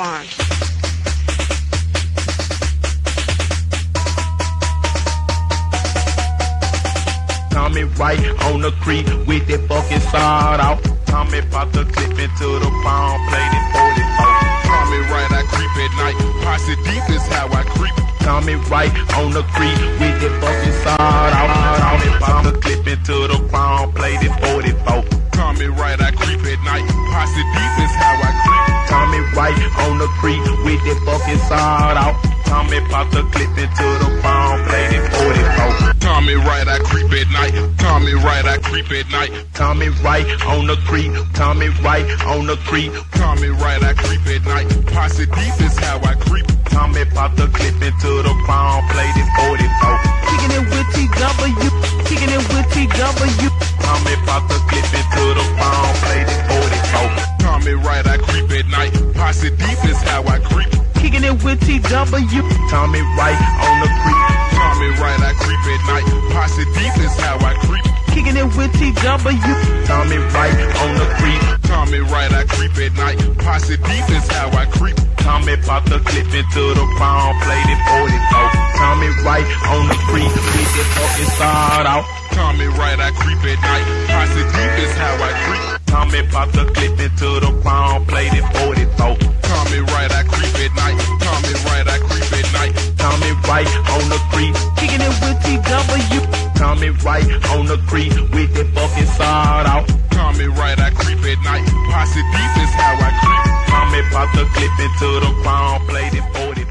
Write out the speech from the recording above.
fun. Tommy Wright on the creek with that fucking sawed off. Tommy pop the clip into the palm, played it 44. Tommy Wright, I creep at night. Posse deep is how I creep. Tommy Wright on the creek with that fucking sawed off. Tommy pop the clip into the palm, played it 44. Tommy Wright, I creep at night. With that fucking sawed off. Tommy pop the clip into the palm, played it 44. Tommy Wright, I creep at night. Tommy Wright, I creep at night. Tommy Wright on the creek. Tommy Wright on the creek. Tommy Wright, I creep at night. Posse deep is how I creep. Tommy pop the clip into the palm, played it 44. Kicking it with TW, kicking it with TW. Tommy pop the clip into the palm, played it 44. Tommy Wright, I creep at night. Posse deep is creep. Kicking it with TW. Tommy Wright on the creek. Tommy Wright, I creep at night. Posse deep is how I creep. Kicking it with TW. Tommy Wright on the creek. Tommy Wright, I creep at night. Posse deep is how I creep. Tommy pop the clip into the palm, played it 44. Tommy Wright on the creek with that fucking sawed off. Tommy Wright, I creep at night. Posse deep is how I creep. Tommy pop the clip into the Tommy Wright on the creek with that fucking sawed off. Tommy Wright, I creep at night. Posse deep is how I creep. Tommy pop the clip into the palm, played it 44.